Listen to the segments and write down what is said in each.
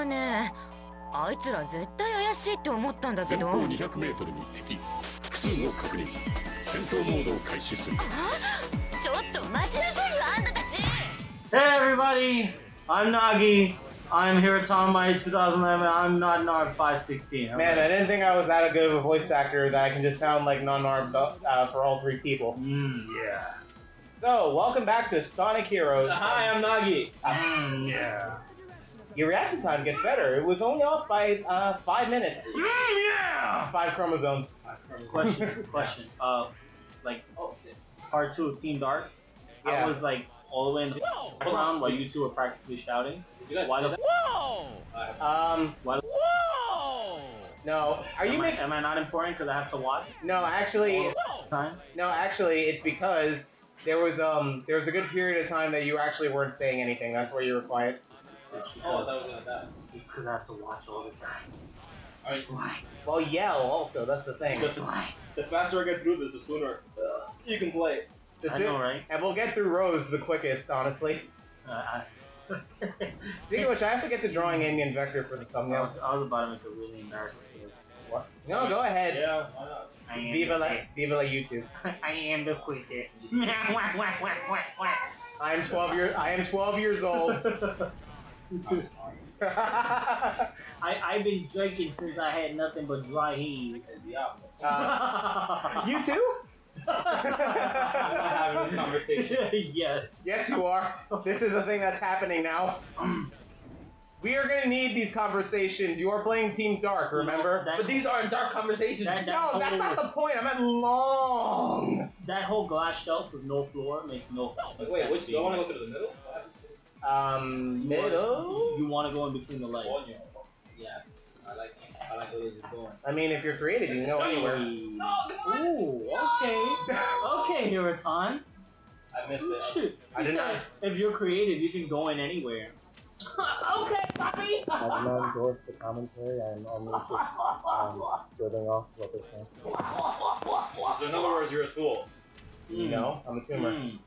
わねあいつら絶対怪しいって思ったんだけど前方 200m に敵複数の確認戦闘モードを開始するちょっと待ちなさいよあんたたち Hey everybody, I'm Nagi. I'm here at Tom by 2011. I'm not Narb 516. Man, I didn't think I was that good of a voice actor that I can just sound like non-narb uh, for all three people. Mm, yeah. So, welcome back to Sonic Heroes. Hi, I'm Nagi. Mm, yeah. Your reaction time gets better. It was only off by uh, five minutes. Mm, yeah. Five chromosomes. Question, question. Uh, like, part two of Team Dark. Yeah. I was like all the way in the round while you two were practically shouting. Why the Whoa! Um, Why? no. Are you am, I, making? am I not important because I have to watch No, actually, time? no. Actually, it's because there was um there was a good period of time that you actually weren't saying anything. That's why you were quiet. Oh, that was gonna die. Because I have to watch all the time. Alright, Well, yell also. That's the thing. Listen. the faster I get through this, the sooner uh, you can play. The I soo- know, right? And we'll get through Rose the quickest, honestly. Uh, I, Speaking of which, I have to get to drawing Indian Vector for the thumbnail. I, was, thumbnails. I was about to make a really embarrassing face. What? No, go ahead. Yeah, why not? I am Viva the la, quick- Viva la YouTube. I am the quickest. I am 12 years. I am 12 years old. I, I've been drinking since I had nothing but dry heat. Uh, you too? I'm not having this conversation. yes. yes, you are. This is a thing that's happening now. We are gonna need these conversations. You are playing Team Dark, remember? That, But these aren't dark conversations. that, that, No, that's not the point. I'm at long. that whole glass shelf with no floor makes no Wait, wait, which do I want to go to the middle? Um, middle. You, want to go in between the legs. Yeah. Yes. I like I like where this is going. I mean, if you're creative, you can go anywhere. Ooh, okay. okay, Heroton. I missed it. Shoot. I did not. If you're creative, you can go in anywhere. okay, Bobby. I do not endorse the commentary. I am only just um, building off what they're saying. So in other words, you're a tool. You know, I'm a tumor. Mm.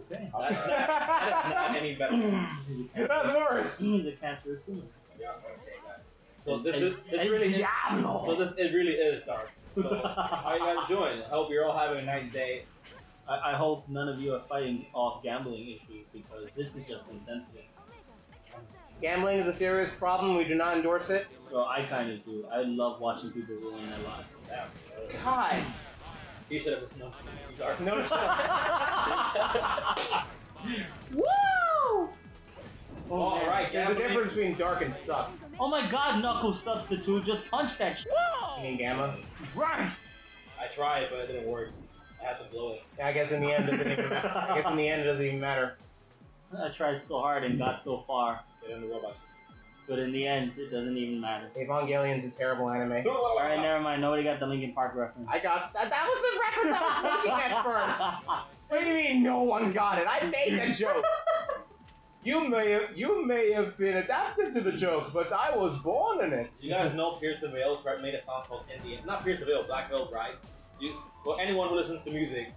Okay. That's not, that is not any better. That's worse. He's a cancerous tumor. So this is this really is, so this it really is dark. So how you guys doing? I hope you're all having a nice day. I, I hope none of you are fighting off gambling issues because this is just insensitive. Gambling is a serious problem. We do not endorse it. So I kind of do. I love watching people ruin their lives. Damn. God. You should have no. Dark. No. Woo! All oh, right, There's a gambling. difference between dark and suck. Oh my god, Knuckle Substitute, just punch that shit. You mean gamma? Right! I tried, but it didn't work. I had to blow it. Yeah, I guess in the end, it doesn't even. I guess in the end, it doesn't even matter. I tried so hard and got so far, Get in the robot. But in the end, it doesn't even matter. Evangelion's a terrible anime. Alright, never mind. Nobody got the Linkin Park reference. I got that. That was the reference I was making at first. What do you mean no one got it? I made the joke. You may have, you may have been adapted to the joke, but I was born in it. You guys know Pierce the Veil made a song called Indian. Not Pierce the Veil, Black Veil Bride. You, well, anyone who listens to music,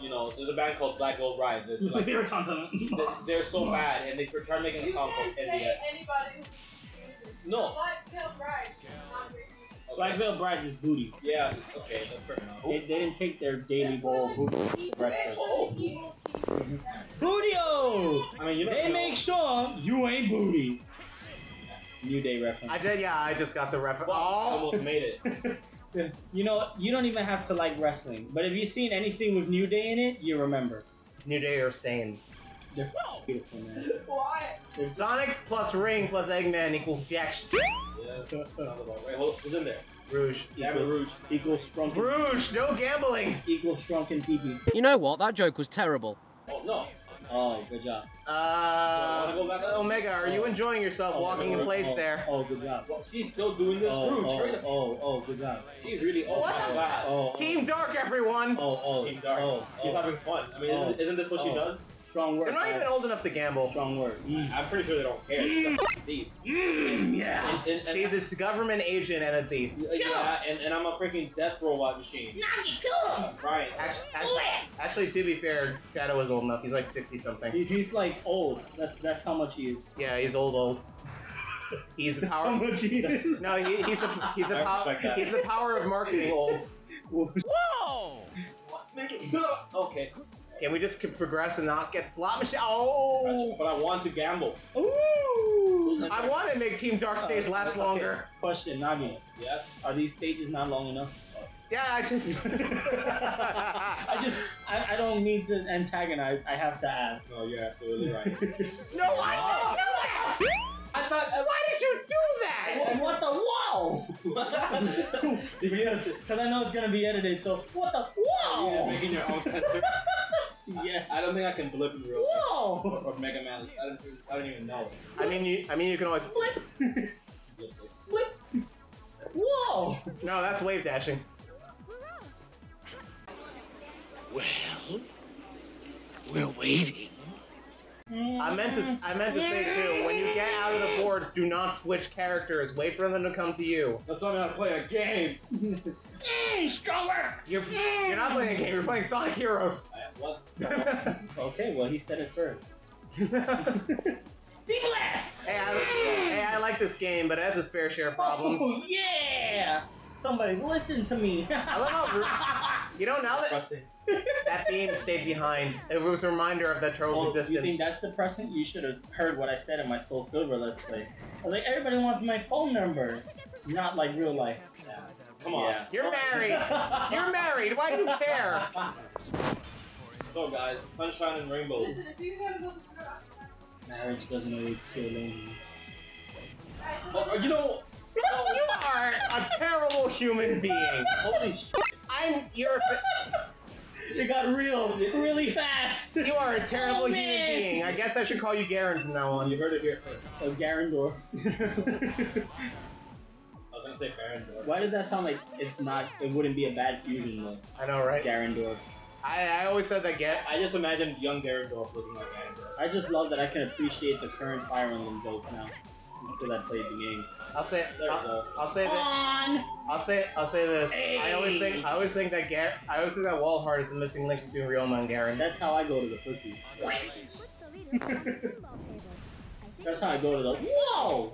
you know, there's a band called Black Veil Bride. That's like, They were talking- they- they're so bad, and they tried making a You song can called say India. anybody who No. Black Veil Bride. Not very Black Veil Bride is booty. Yeah. Okay. That's fair enough. They, they didn't take their daily bowl of booty for breakfast. Oh. Bootio! I mean, you don't They know. make sure you ain't booty. New Day reference. I did, yeah. I just got the reference. Well, Oh, almost made it. You know, you don't even have to like wrestling, but if you've seen anything with New Day in it, you remember. New Day or Saiyans. They're beautiful, man. Why? Sonic plus Ring plus Eggman equals Jack Yeah. Sounds about right. Hold, who's in there? Rouge. Damn it, Rouge. Equals shrunken. Rouge, no gambling. Equals shrunken pee You know what? That joke was terrible. Oh no. Oh, good job. Uh, wanna go back? Omega, are you Oh. enjoying yourself Oh, walking in place oh, there? Oh, good job. Well, she's still doing this. Oh, Rouge, oh, oh, oh, good job. She's really oh What my. Oh, oh, Team Dark, everyone. Oh, oh, Team Dark. oh, She's having fun. I mean, Oh. isn't, isn't this what she does? Strong word. They're not even old enough to gamble. Strong word. Mm. I'm pretty sure they don't care. She's a thief. yeah. And, and, and, She's a government agent and a thief. yeah, and, and I'm a freaking death robot machine. Uh, Right. Actually, actually, actually, to be fair, Shadow is old enough. He's like 60 something. He, he's like old. That's that's how much he is. Yeah, he's old, old. He's the power. Tomochi. No, he, he's the he's the power. respect that. He's the power of marketing. Old. Make it Okay. Can we just progress and not get slot machine? Oh. But I want to gamble. Ooh. I want to make Team Dark uh, Stage last Okay. longer. Question, Nagi. Yes? Are these stages not long enough? Yeah, I just. I just, I, I don't mean to antagonize. I have to ask. No, you're absolutely right. No, why didn't ah! do that? I thought. Uh, why did you do that? And what the whoa? because, I know it's gonna be edited. So what the whoa? You're making your own censor. Yeah. I don't think I can blip in real life. Whoa! Or Mega Man. I don't, I don't even know. I mean, you. I mean, you can always flip. Blip it. Whoa! No, that's wave dashing. Well, we're waiting. I meant to. I meant to say too. When you get out of the boards, do not switch characters. Wait for them to come to you. That's why I'm gonna play a game. Stronger. You're. You're not playing a game. You're playing Sonic Heroes. I, what? Okay, well he said it first. Hey, I, hey, I like this game, but it has its fair share of problems. Oh yeah! Somebody listen to me. I love how You don't know, now that Trusting. that theme stayed behind, it was a reminder of that troll's Oh, you think that's depressing? You should have heard what I said in my Soul Silver Let's Play. I was like, everybody wants my phone number. Not like real life. Come on. Yeah. You're married. You're married. Why do you care? So guys, sunshine and rainbows. You gotta go to the Marriage doesn't always feel lonely. Oh, you know, you are a terrible human being. holy sh! I'm. You're. It got real really fast. You are a terrible Oh, human being. I guess I should call you Garen from now on. You heard it here first. Oh, so Garandor. I was gonna say Farendor. Why does that sound like it's not? It wouldn't be a bad fusion though. I know, right? Garandor. I, I always said that Garen. I just imagined young Garendorf looking like Farendor. I just love that I can appreciate the current Fire Emblem jokes now. Because I played the game. I'll say. I'll. I'll say that. I'll say. I'll say this. I always think. I always think that Gar. I always think that Walhart is the missing link between Ryoma and Garon. That's how I go to the pussy. That's how I go to the. Whoa!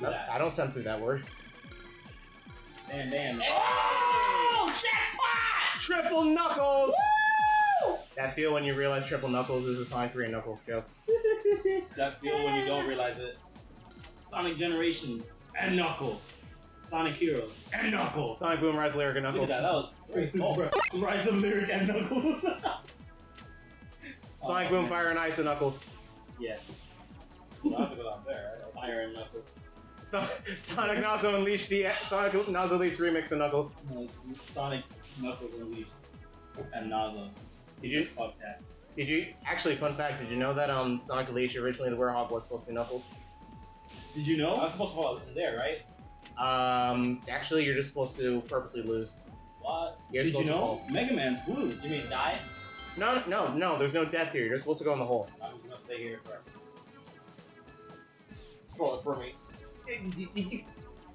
No, I don't censor that word. Damn, damn. Oh, Triple Knuckles. That feel when you realize Triple Knuckles is a Sonic 3 and Knuckles joke. That feel when you don't realize it. Sonic Generation and Knuckles. Sonic Heroes and Knuckles. Sonic Boom Rise Lyric and Look Knuckles. at that. That was pretty cool. Oh, Rise of Lyric and Knuckles. Sonic Boom Fire and Ice and Knuckles. yes, I'll have to go down there. Right? Fire and Knuckles. So- Sonic Nazo Unleashed the Sonic Nazo Unleashed Remix and Knuckles. No, Sonic Knuckles Unleashed and Nazo. Did you? Fuck that. Did you? Actually, fun fact. Did you know that um Sonic Unleashed originally the Werehog was supposed to be Knuckles? Did you know? I know? was supposed to fall in there, right? Um, actually, you're just supposed to purposely lose. What? You're Did you supposed know? Mega Man's blue. You mean die? No, no, no. There's no death here. You're supposed to go in the hole. I'm gonna stay here forever. Roll it for me.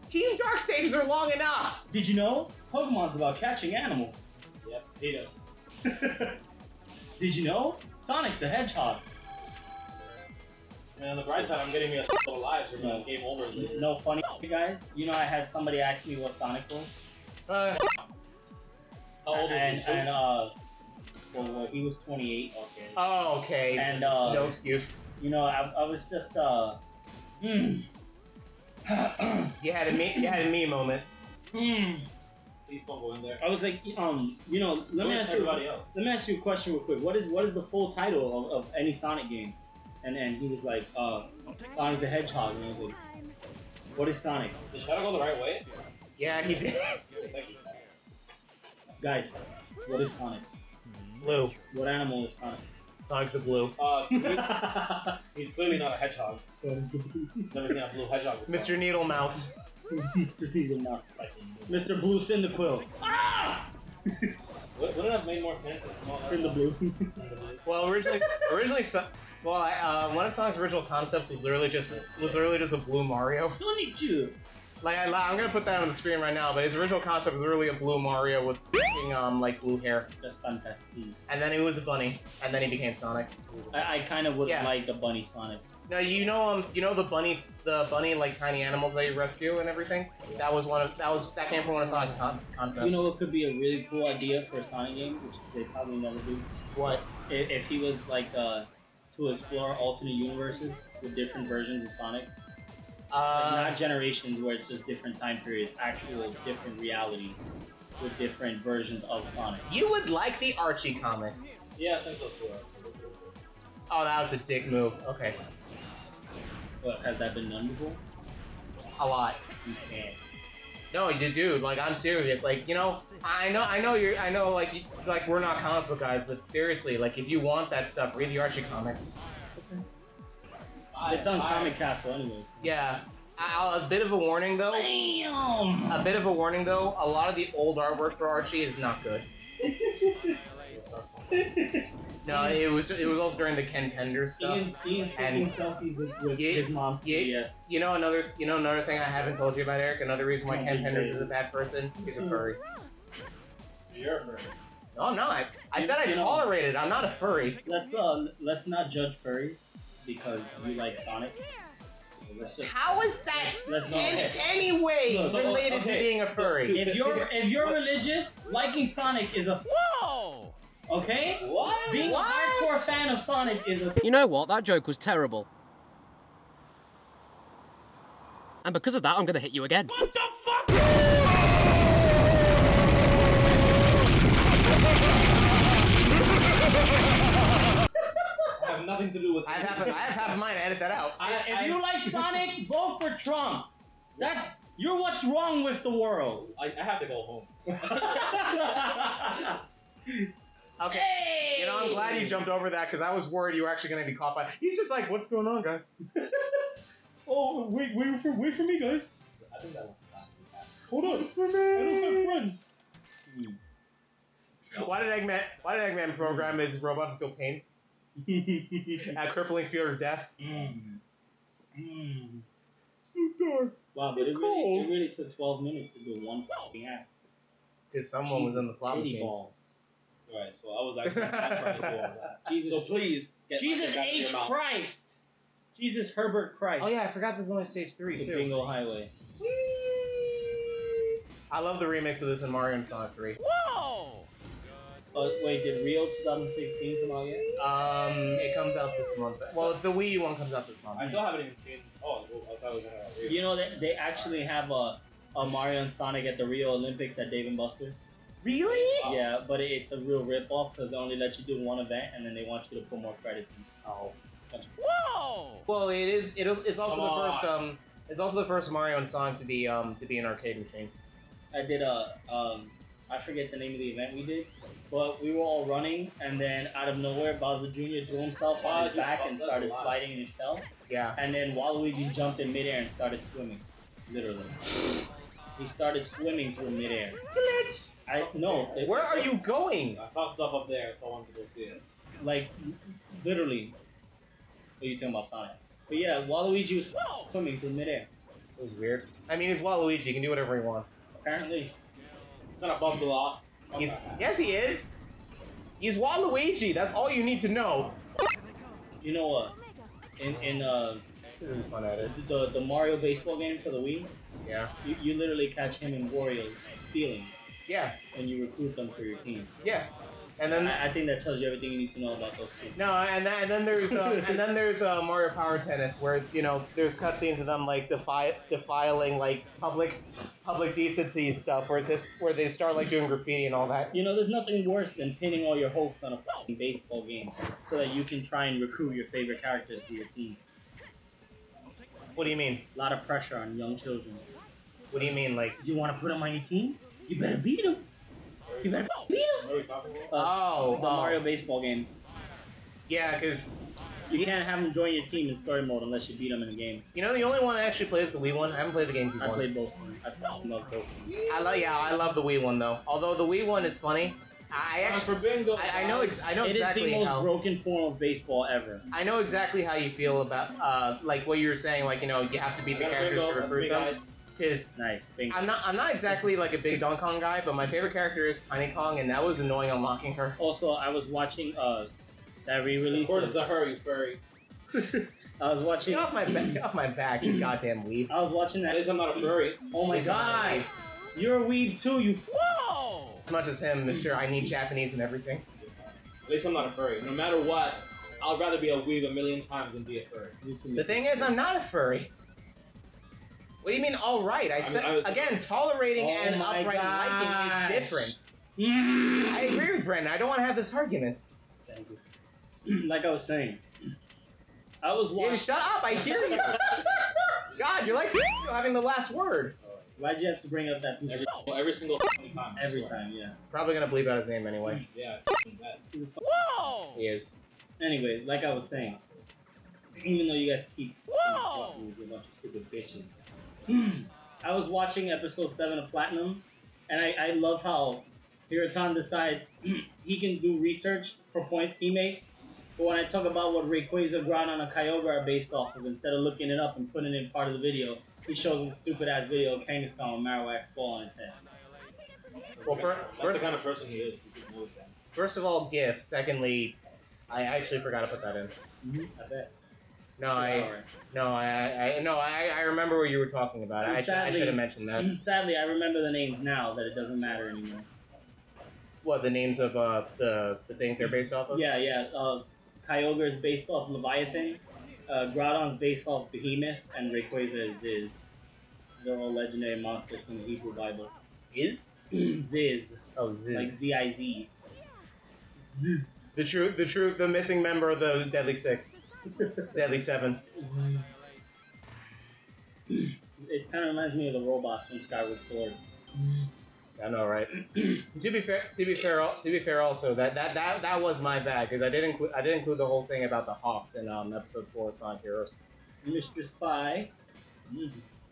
Team Dark stages are long enough. Did you know? Pokemon's about catching animals. Yep, Tito. Did you know? Sonic's a hedgehog. And on the bright side, I'm getting me a little lives or No. game over. No funny guys. You know I had somebody ask me what Sonic was. Uh, How old is he? and uh, well, well, he was 28. Okay. oh, okay. And uh, no excuse. you know, I, I was just uh, hmm. You had a me. You had a me moment. Hmm. Please don't go in there. I was like, um, you know, let Go me ask you. everybody else. Let me ask you a question real quick. What is what is the full title of, of any Sonic game? And then he was like, uh, Sonic the Hedgehog. And I was like, what is Sonic? Did Shadow go the right way? Yeah, he did. Thank you. Guys, what is Sonic? Blue. What animal is Sonic? Sonic's the blue. Uh, he's clearly not a hedgehog. Never seen a blue hedgehog before. Mr. Needle Mouse. Mr. Teasel Mouse. Mr. Blue Cyndaquil. Ah! Would- Wouldn't it have made more sense if no, Cindablue. Well, originally, originally, so- well, I, uh, one of Sonic's original concepts was literally just was literally just a blue Mario. Sonic Chew. Like, I, I'm gonna put that on the screen right now, but his original concept was really a blue Mario with um like blue hair, That's fantastic. and then he was a bunny, and then he became Sonic. I, I kind of would Yeah. like the bunny Sonic. Now you know um, you know the bunny, the bunny like tiny animals that you rescue and everything. That was one of that was that came from one of Sonic's con- concepts. You know what could be a really cool idea for a Sonic game, which they probably never do? what? If, if he was like uh, to explore alternate universes with different versions of Sonic, like Uh, not generations where it's just different time periods, actual different realities with different versions of Sonic. you would like the Archie comics. Yeah, I think so too. Oh, that was a dick move. Okay, But has that been done before? a lot. You can't. No, you dude, like I'm serious. Like you know, I know, I know you're, I know, like, you, like we're not comic book guys, but seriously, like if you want that stuff, read the Archie comics. It's on Comic Castle anyway. Yeah. a bit of a warning though. Damn! A bit of a warning though. A lot of the old artwork for Archie is not good. No, it was it was also during the Ken Penders stuff. Ian, Ian And- taking selfies with, with Yeah, his mom. yeah. Yeah. You know another you know another thing I haven't told you about Eric. Another reason why Ken big Penders is a bad person. He's a furry. You're a furry. No, I'm not. I You- said I you know- tolerated. I'm not a furry. Let's uh, let's not judge furries because you like Sonic. Let's just How is that in not. any way No, so, related to being a so- furry? If you're if you're religious, liking Sonic is a whoa. Okay. What? Being What? a hardcore fan of Sonic is a You know what? That joke was terrible. And because of that, I'm gonna hit you again. I have nothing to do with I have half, I have half of mine. Edit that out. I- if I- you like Sonic, vote for Trump. That you're what's wrong with the world. I, I have to go home. Okay. You know, I'm glad you jumped over that because I was worried you were actually going to be caught by. He's just like, what's going on, guys? Oh, wait, wait for wait for me, guys. I think that was Hold on. I don't have friends. Why did Eggman? Why did Eggman program his robots to feel pain at crippling fear of death? Mm. Mm. So dark. Wow, but it really, it really took 12 minutes to do one fucking act. Because someone was in the slot Titty machines. balls. So I was actually not trying to do all that. Jesus. So please, get Jesus get back to your H. mouth. Christ. Jesus Herbert Christ. Oh yeah, I forgot this is only stage three The too. Bingo Highway. I love the remix of this in Mario and Sonic 3. Uh, wait, did Rio 2016 come out yet? Um, it comes out this month. Well, the Wii U one comes out this month. I still haven't even seen. Oh, well, I thought we were gonna have a You know that they actually have a, a Mario and Sonic at the Rio Olympics at Dave and Buster's. Really? Yeah, but it, it's a real rip-off because they only let you do one event and then they want you to put more credits in. Oh. Well, it is. It is. It's also Come the on. first. Um, it's also the first Mario and Sonic to be um to be an arcade machine. I did a um I forget the name of the event we did, but we were all running and then out of nowhere Bowser Jr. threw himself Wow, on his back and started sliding and he fell. Yeah. And then Waluigi jumped in midair and started swimming. Literally. He started swimming through midair. I no, it- Where are you going? I saw stuff up there, so I wanted to go see it. like literally. What are you talking about Sonic? But yeah, Waluigi was swimming through midair. It was weird. I mean, he's Waluigi. He can do whatever he wants. Apparently. Gonna bump a lot. He's yes, he is. He's Waluigi. That's all you need to know. You know what? In in uh This is fun at it. the the Mario baseball game for the Wii, Yeah. you, you literally catch him and Wario stealing, Yeah. and you recruit them for your team. Yeah. And then I, I think that tells you everything you need to know about those two. no, and then, and then there's uh, and then there's uh, Mario Power Tennis where you know there's cutscenes of them like defi- defiling like public public decency stuff where it's just, where they start like doing graffiti and all that. You know, there's nothing worse than pinning all your hopes on a fucking baseball game so that you can try and recruit your favorite characters to your team. What do you mean? A lot of pressure on young children. What do you mean like? You want to put them on your team? You better beat them. You better beat them. What are we talking about? Oh, the oh. Mario baseball game. Yeah, because You can't have them join your team in story mode unless you beat them in a game. you know the only one I actually play is the Wii one. I haven't played the GameCube I one. played both of them. I love both. I love yeah, I love the Wii one though. Although the Wii one, it's funny. I actually for bingo. I, I know ex- I know It is exactly the most how broken form of baseball ever. I know exactly how you feel about uh like what you were saying like you know you have to beat the characters bingo. to recruit me, them. Guys. Because Nice. Bingo. I'm not I'm not exactly like a big Donkey Kong guy, but my favorite character is Tiny Kong, and that was annoying unlocking her. Also, I was watching uh that re-release. Of course, Of, it's a hurry, furry. I was watching. Get off my back! Get off my back, you goddamn weeb. I was watching that. At that. least I'm not a furry. Oh my god! You're a weeb too. You. Whoa! As much as him, Mister, I need Japanese and everything. At least I'm not a furry. No matter what, I'd rather be a weeb a million times than be a furry. The thing is, I'm not a furry. What do you mean, all right? I I mean, said I was- again, tolerating Oh and my upright liking gosh. is different. Mm. I agree with Brendan. I don't want to have this argument. Thank you. like I was saying, I was Dude, watching. shut up! I hear you. God, you're like having the last word. Why'd you have to bring up that piece Every, of well, every single time. Every time? Yeah. Probably gonna bleep out his name anyway. Yeah. that. He is. Anyway, like I was saying, even though you guys keep interrupting me with a bunch of stupid bitches, I was watching episode seven of Platinum, and I, I love how Heroton decides he can do research for points he makes. But when I talk about what Rayquaza, Groudon, and Kyogre are based off of, instead of looking it up and putting it in part of the video, he shows a stupid ass video of Kangaskhan with Marowak ball on his head. Well, That's first, the kind of person he is. He can move that. first of all, GIF. Secondly, I actually forgot to put that in. Mm-hmm. I bet. No, I, no, I, I, no, I, I remember what you were talking about. I, should, I should have mentioned that. Sadly, I remember the names now that it doesn't matter anymore. What the names of uh the the things they're based off of? Yeah, yeah. Uh, Kyogre is based off Leviathan. Uh, Groudon's based off Behemoth, and Rayquaza is Ziz. They're all legendary monsters from the Hebrew Bible. Is Ziz, oh Ziz. like Z I Z. the true, the true, the missing member of the Deadly Six, Deadly Seven. It kind of reminds me of the robots from Skyward Sword. I know, right? to be fair, to be fair, to be fair, also that that that, that was my bad because I did include I did include the whole thing about the Hawks in um, episode four of Sonic Heroes. Mr. Spy,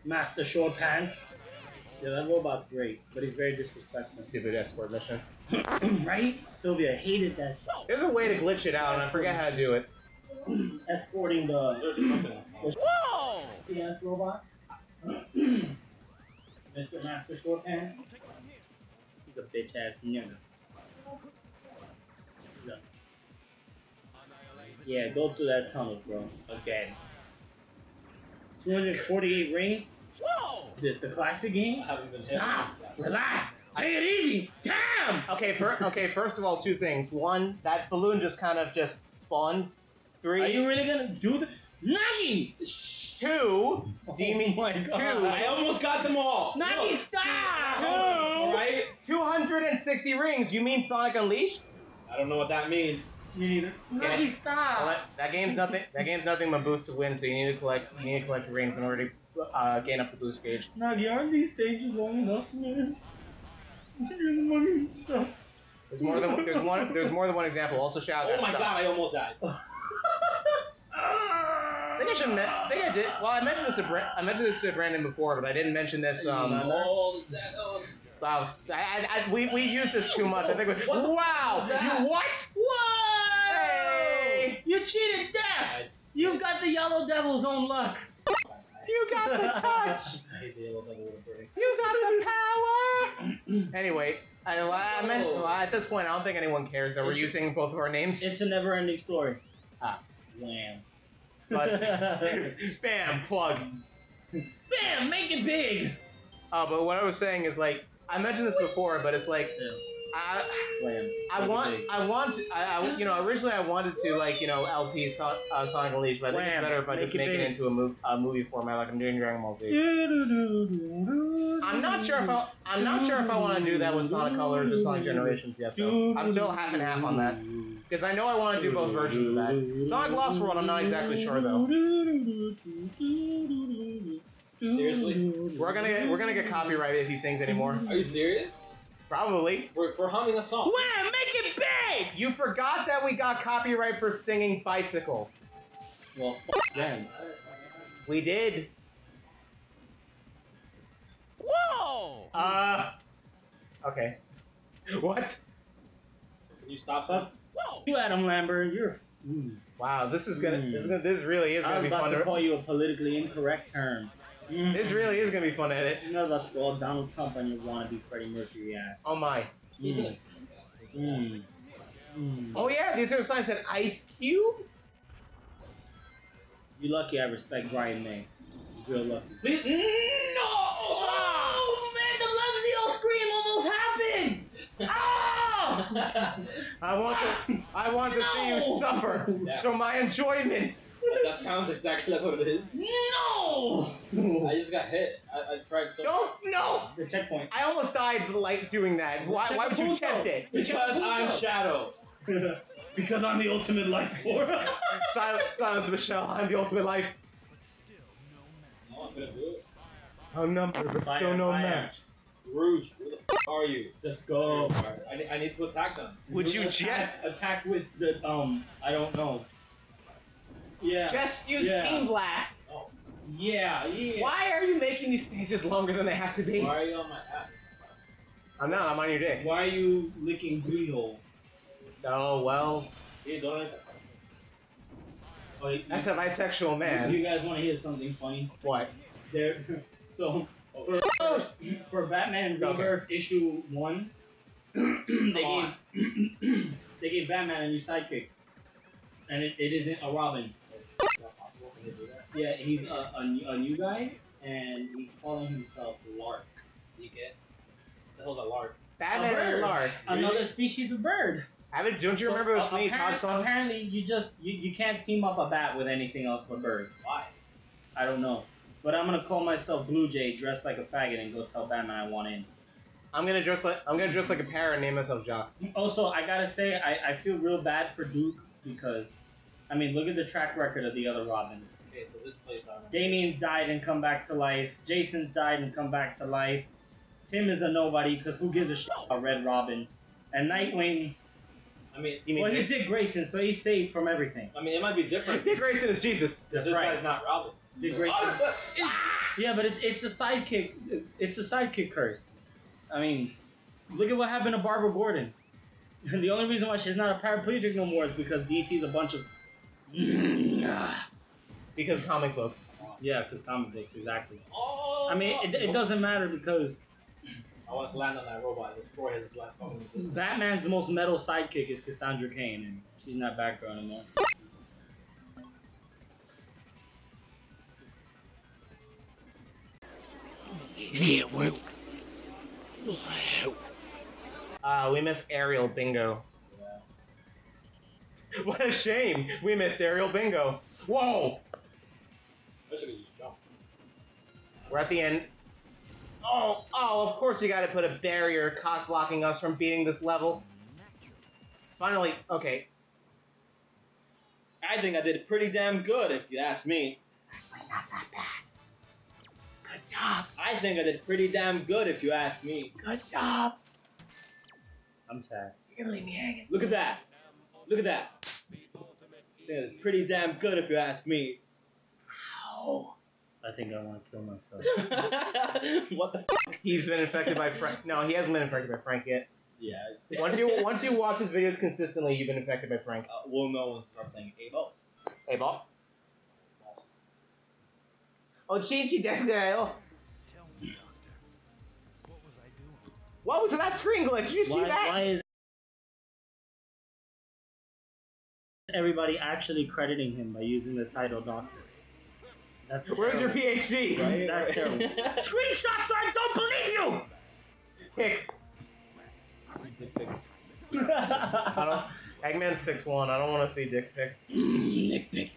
Master Short Pants. Yeah, that robot's great, but he's very disrespectful. Stupid escort mission. right? Sylvia hated that There's a way to glitch it out, and I forget how to do it. Shit. Escorting the There's something. CS robot. Mr. Master Short Pants. He's a bitch ass nigga. Yeah. Yeah, go through that tunnel, bro. Again. 248 rings? Is this the classic game? I haven't Stop! Relax! Take it easy! Damn! Okay, fir- okay. First of all, two things. One, that balloon just kind of just spawned. Three. Are you really gonna do the Nagi? Two. Do you mean Oh my two? God. I almost got them all. Nagi, stop! Two. Alright? 260 rings. You mean Sonic Unleashed? I don't know what that means. Me neither. Yeah. Nagi, stop! that, that game's nothing. That game's nothing but boost to win. So you need to collect. You need to collect rings in order to uh, gain up the boost gauge. Nagi, aren't these stages long enough, man? You're the money stuff. There's more than there's one. There's more than one example. Also, shout out. Oh my shout- god, I almost died. I think I should. Me- I think I did. Well, I mentioned this to Bra- I mentioned this to Brandon before, but I didn't mention this. Um, that, oh. wow, I, I, I, we we use this too much. I think. We, What wow, fuck was that? you what? Whoa! Hey! You cheated death! You've got the Yellow Devil's own luck. You got the touch. I hate the yellow devil with a brain. You got the power. anyway, I, I meant well, at this point, I don't think anyone cares that we're using both of our names. It's a never-ending story. Ah. Wham. But bam, plug. Bam! Make it big! Uh, but what I was saying is like I mentioned this before, but it's like Yeah. I Wham. I want big. I want I, I you know originally I wanted to like you know LP Son- uh, Sonic Unleashed, but I think Wham. it's better if I Make just it make it into a, mov- a movie format like I'm doing Dragon Ball Z. I'm not sure if I I'm not sure if I want to do that with Sonic Colors or Sonic Generations yet though. I'm still half and half on that because I know I want to do both versions of that. Sonic Lost World I'm not exactly sure though. Seriously? We're gonna get, we're gonna get copyrighted if he sings anymore. Are you serious? Probably. We're, we're humming a song. Wham! Make it big! You forgot that we got copyright for singing bicycle. Well, f- them. We did. Whoa! Uh. Okay. What? Can you stop that? You, Adam Lambert, you're. Mm. Wow, this is gonna. Hmm. This, is gonna, this really is I gonna was be about fun to to. call you a politically incorrect term. Mm. This really is gonna be fun to edit. You know that's all Donald Trump and your wannabe Freddie Mercury ass. Oh my. Mm. Mm. Mm. Oh yeah, these are signs said Ice Cube. You're lucky I respect Brian May. He's real lucky. Please. No! Oh man, the Lexio scream almost happened! Ah! I want to. I want to see you No! suffer. Yeah. So my enjoyment. that sounds exactly like what it is. No! I just got hit. I, I tried so. Don't no. The checkpoint. I almost died like doing that. Why? Why would you Check the tempt photo. it? Because I'm Shadow. because I'm the ultimate life force. Silence, silence, Michelle. I'm the ultimate life. No, I'm gonna do it. Outnumbered, but Fire, so no fire. match. Rouge, where the f- are you? Just go. I need, I need to attack them. Would you attack, attack with the um? I don't know. Yeah. Just use Yeah. Team Blast. yeah. Yeah. Why are you making these stages longer than they have to be? Why are you on my ass? I'm not. I'm on your dick. Why are you licking booty hole? Oh well. Hey, don't attack. Oh, you, That's a bisexual man. you guys want to hear something funny? What? There. So for, for, for Batman Okay. Rebirth issue one, they on. gave they gave Batman a new sidekick, and it, it isn't a Robin. Is that possible? Can they do that? Yeah, he's a, a, new- a new guy, and he's calling himself Lark. You get? The hell's a lark? Batman A and. Lark. Another species of bird. Haven't, don't you remember So, the uh, Sweeney apparent- Todd song? Apparently, you just you, you can't team up a bat with anything else but bird. Why? I don't know. But I'm gonna call myself Blue Jay, dressed like a faggot, and go tell Batman I want in. I'm gonna dress like I'm gonna dress like a parrot and name myself Jock. Also, I gotta say, I, I feel real bad for Duke because, I mean, look at the track record of the other Robins. Okay, so this place I remember. Damian's died and come back to life. Jason's died and come back to life. Tim is a nobody because who gives a shit about Red Robin? And Nightwing, I mean, You mean well, he's Dick, Dick Grayson, so he's safe from everything. I mean, it might be different. Dick Grayson is Jesus. That's this right. guy's not Robin. Dick So- Grayson. Oh, Yeah, but it's it's a sidekick. It's a sidekick curse. I mean, look at what happened to Barbara Gordon. the only reason why she's not a paraplegic no more is because DC's a bunch of. Because comic books. Yeah, because comic books, exactly. Oh, I mean, it, it doesn't matter because I want to land on that robot and destroy his last fucking. Batman's most metal sidekick is Cassandra Cain, and she's not Batgirl anymore. Uh, we missed Ariel bingo. What a shame. We missed Ariel bingo. Whoa! I should have used jump. We're at the end. Oh, oh, of course you gotta put a barrier cock blocking us from beating this level. Finally, okay. I think I did pretty damn good, if you ask me. Good job. I think I did pretty damn good, if you ask me. Good job. I'm sad. You're gonna leave me hanging. Look at that. Look at that. I think it's pretty damn good, if you ask me. Ow. I think I want to kill myself. what the f? He's been infected by Frank. No, he hasn't been infected by Frank yet. Yeah. Once you once you watch his videos consistently, you've been infected by Frank. Uh, we'll know when to start saying hey boss. Hey, Bob. Oh, Chichi, desu da What was that screen glitch? Did you see that? why is everybody actually crediting him by using the title Doctor? That's Where's your. PhD? Right? That's terrible. Screenshots, I don't believe you. Hicks. I don't. Eggman six one. I don't want to see dick pics. Nick pics.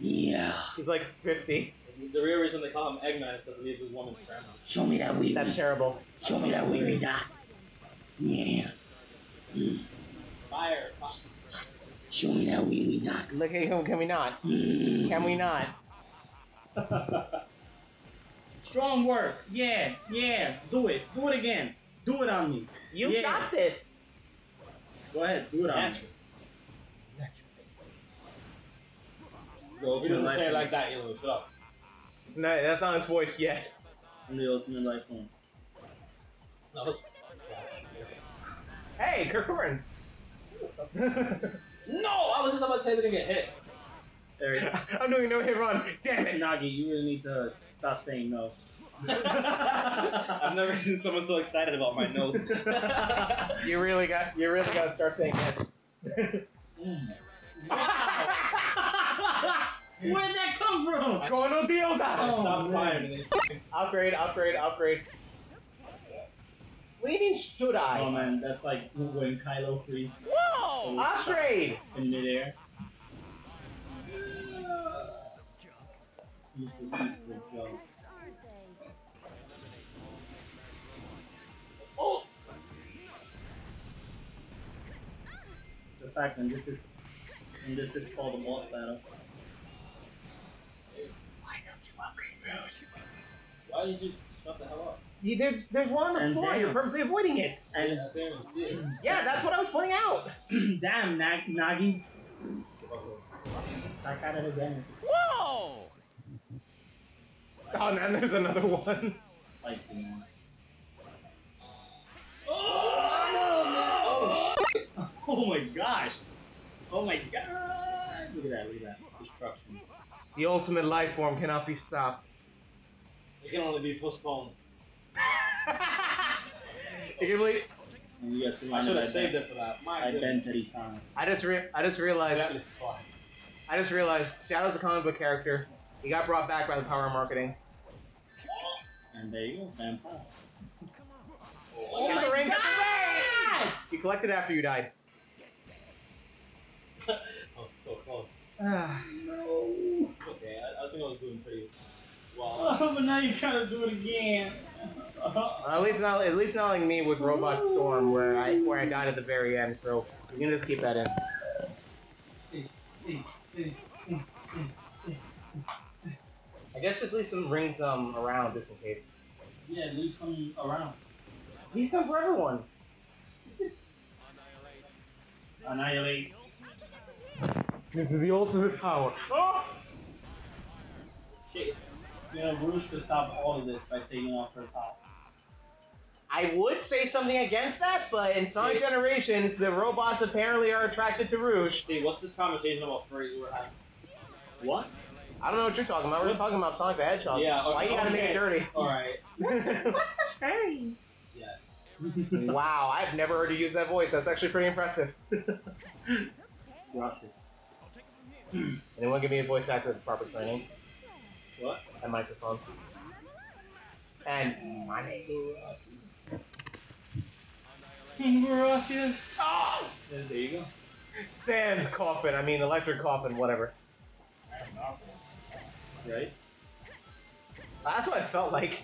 Yeah. He's like fifty. The real reason they call him Eggman is because he leaves his woman's grandma. Show me that wee. That's terrible. Show me that wee doc. Yeah. Fire. Show me that wee doc. Look, can, can we not? Mm. Can we not? Strong work. Yeah, yeah. Do it. Do it again. Do it on me. You Yeah. got this. Go ahead. Do it on me. Natural. Bro, if he doesn't say it like that, he'll shut up. No, that's not his voice yet. I'm the ultimate life form. No, it's- Hey, Kirk no, I was just about to say they didn't get hit. There. I'm doing no hit run. Damn it. Nagi, you really need to stop saying no. I've never seen someone so excited about my nose. You really got. You really got to start saying yes. Where'd that come from? Going to deal that. Oh, Stop man. trying. Upgrade, upgrade, upgrade. What do you mean should I? Oh man, that's like when Kylo frees Upgrade! in midair. Useful, useful Joe. Oh! The fact that this is and this is called a boss battle. Why did you shut the hell up? You, there's, there's one on the And floor. damn. You're purposely avoiding it. And I didn't see. Yeah, that's what I was pointing out. damn, Nag Nagi. Back at it again. Oh, man, there's another one. Spicy man. Oh, oh, shit. Oh my gosh! Oh my god! Look at that, look at that. Destruction. The ultimate life form cannot be stopped. It can only be postponed. You can believe- And you guys I should have saved it for that. My by goodness. Ben Teddy-san. I just re- I just realized That is fine. I just realized Shadow's a comic book character. He got brought back by the power of marketing. And there you go, vampire. Oh my ring, got the ring! He collected after you died. Oh, so close. Ah. No! Okay, I, I think I was doing pretty well. Oh, but now you gotta do it again. at least not at least not like me with Robot Storm where I where I died at the very end. So you can just keep that in. I guess just leave some rings um around just in case. yeah, leave some around. Leave some for everyone. Annihilate. This is the ultimate power. Oh! Shit. You know, Rouge could stop all of this by taking off her top. I would say something against that, but in Sonic Generations, the robots apparently are attracted to Rouge. Steve, what's this conversation about furry we're having? What? I don't know what you're talking about. We're just talking about Sonic the Hedgehog. Yeah, Why you gotta make it okay. dirty? Alright. hey. Yes. wow, I've never heard you use that voice. That's actually pretty impressive. Gracias. Anyone give me a voice actor with proper training? What? And microphone. And my name. Gracias. Oh! Ah! There you go. Sam's coffin. I mean, electric coffin, whatever. Right? That's what I felt like.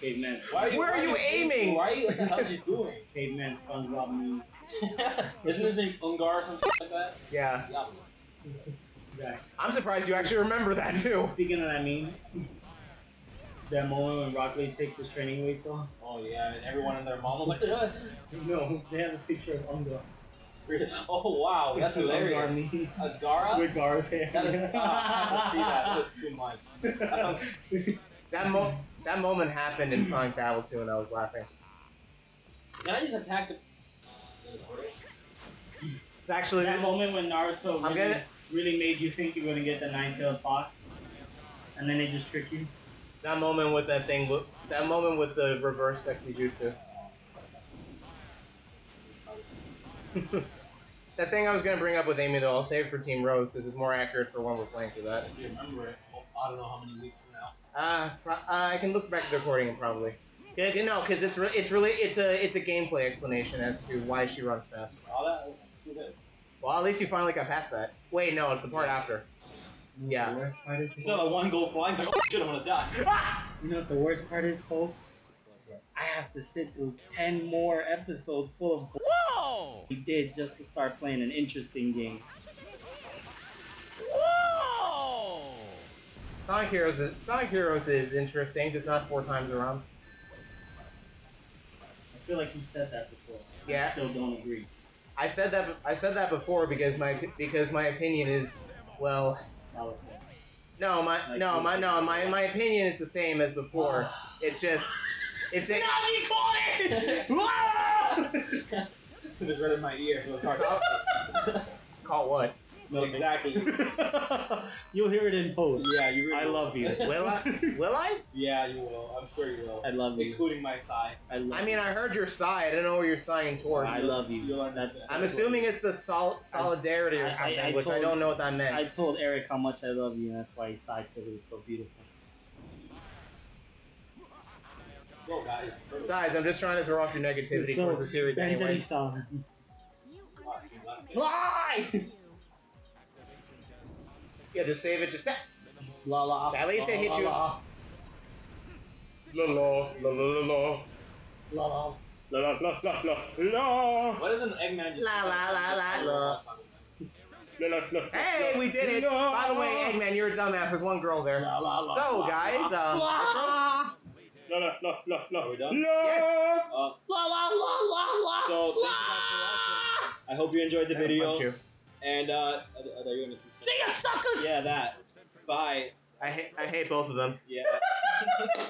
Caveman. Why are you, Where are you aiming? Why are you, what the hell are you doing? Caveman SpongeBob me. Isn't his name Ungar or something like that? Yeah. Yeah. Exactly. I'm surprised you actually remember that too. Speaking of that meme, that moment when Rock Lee takes his training weights off. Oh yeah, and everyone in their mom was like, "Ugh." No, they have a picture of Unga. oh wow, that's hilarious. Ungar me. That's Gaara? With Gar's hair. That is, uh, I see that. That is too much. That mo- that moment happened in Sonic Battle 2 and I was laughing. Can I just attack the... It's actually that moment when Naruto I'm really, gonna- really made you think you were gonna get the nine-tailed fox, and then they just trick you. that moment with that thing that moment with the reverse sexy jutsu. that thing I was gonna bring up with Amy though, I'll save it for Team Rose because it's more accurate for when we're playing through that. If you remember it, I don't know how many weeks from now. Uh, pro- uh, I can look back at the recording and probably. Yeah, you know, because it's re- it's really it's a it's a gameplay explanation as to why she runs fast. All that, who this? Well, at least you finally got past that. Wait, no, it's the part after. Yeah. The worst part is, He saw that one go flying, he's like, oh shit, I'm gonna die. Ah! you know what the worst part is, folks? I have to sit through ten more episodes full of Whoa! we did just to start playing an interesting game. Whoa! Sonic Heroes is Sonic Heroes is interesting, just not four times around. I feel like you said that before. Yeah. I still don't agree. I said that I said that before because my because my opinion is well no my no my no my my opinion is the same as before. It's just it's a, It was right in my ear, so it's hard. Call what? No, Exactly. You'll hear it in post. Yeah, you really I will. love you. Will I? Will I? Yeah, you will. I'm sure you will. I love you. Including my sigh. I love. I mean, I heard your sigh. I didn't know what you're sighing towards. I love you. You'll That's. understand. I'm assuming it's the sol- solidarity I- or I- something, I which I don't know what that meant. I told Eric how much I love you, and that's why he sighed because it was so beautiful. Go, guys. Besides, I'm just trying to throw off your negativity towards the series anyway. Star. Last Fly! yeah, just save it. Just set. La la. At least it hit you. La La la la la la la. la. la la la la la la. Why doesn't Eggman just La, la, la, la, la. Hey, we did it! By the way, Eggman, you're a dumbass. There's one girl there. La la la. So, la, guys, la. um, La no, no, no, no, no. Are we done? Yes. Uh, la la la la la. so, thank you guys for watching. I hope you enjoyed the video. Punch you. And, uh, are, are you gonna See ya, suckers. Yeah, that. Bye. I hate, I hate both of them. Yeah.